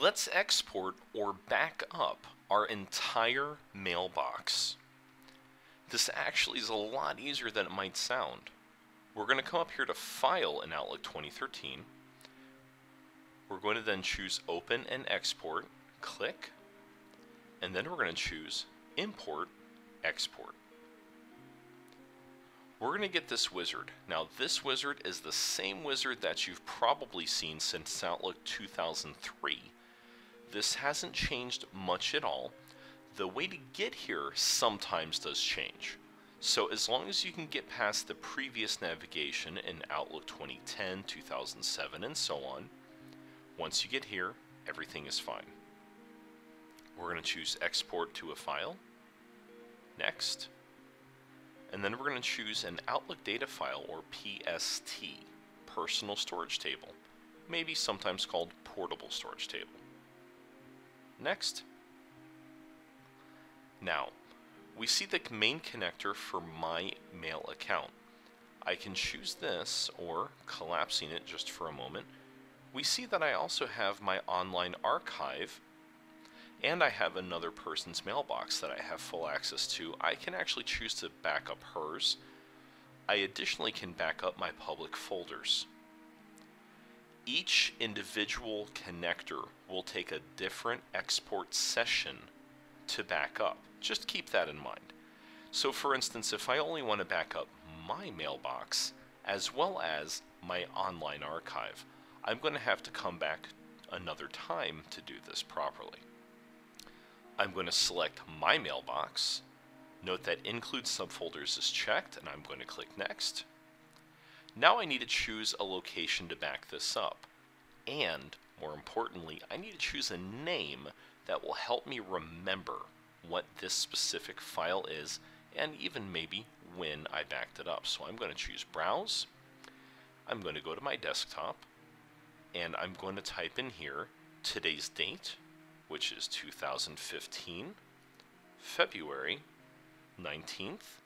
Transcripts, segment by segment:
Let's export or back up our entire mailbox. This actually is a lot easier than it might sound. We're going to come up here to File in Outlook 2013. We're going to then choose Open and Export, click, and then we're going to choose Import, Export. We're going to get this wizard. Now this wizard is the same wizard that you've probably seen since Outlook 2003. This hasn't changed much at all. The way to get here sometimes does change. So as long as you can get past the previous navigation in Outlook 2010, 2007, and so on, once you get here, everything is fine. We're going to choose export to a file. Next. And then we're going to choose an Outlook data file or PST, personal storage table, maybe sometimes called portable storage table. Next. Now, we see the main connector for my mail account. I can choose this or collapsing it just for a moment. We see that I also have my online archive and I have another person's mailbox that I have full access to. I can actually choose to back up hers. I additionally can back up my public folders. Each individual connector will take a different export session to back up. Just keep that in mind. So for instance, if I only want to back up my mailbox as well as my online archive, I'm going to have to come back another time to do this properly. I'm going to select my mailbox. Note that include subfolders is checked and I'm going to click next. Now I need to choose a location to back this up. And more importantly, I need to choose a name that will help me remember what this specific file is and even maybe when I backed it up. So I'm going to choose Browse. I'm going to go to my desktop and I'm going to type in here today's date, which is 2015, February 19th,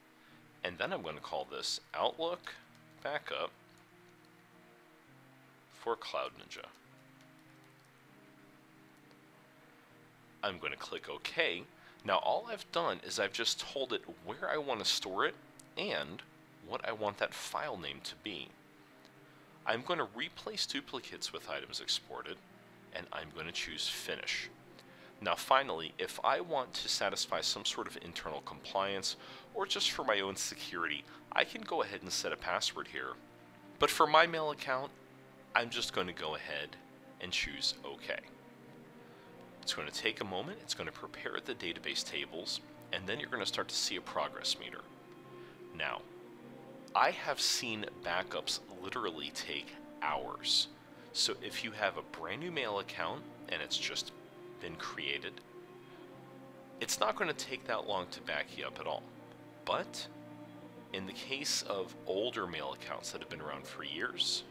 and then I'm going to call this Outlook Backup for Cloud Ninja. I'm going to click OK. Now all I've done is I've just told it where I want to store it and what I want that file name to be. I'm going to replace duplicates with items exported and I'm going to choose Finish. Now finally, if I want to satisfy some sort of internal compliance or just for my own security, I can go ahead and set a password here. But for my mail account, I'm just going to go ahead and choose OK. It's going to take a moment, it's going to prepare the database tables, and then you're going to start to see a progress meter. Now, I have seen backups literally take hours. So if you have a brand new mail account and it's just been created, it's not going to take that long to back you up at all. But in the case of older mail accounts that have been around for years,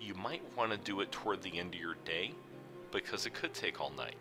you might want to do it toward the end of your day because it could take all night.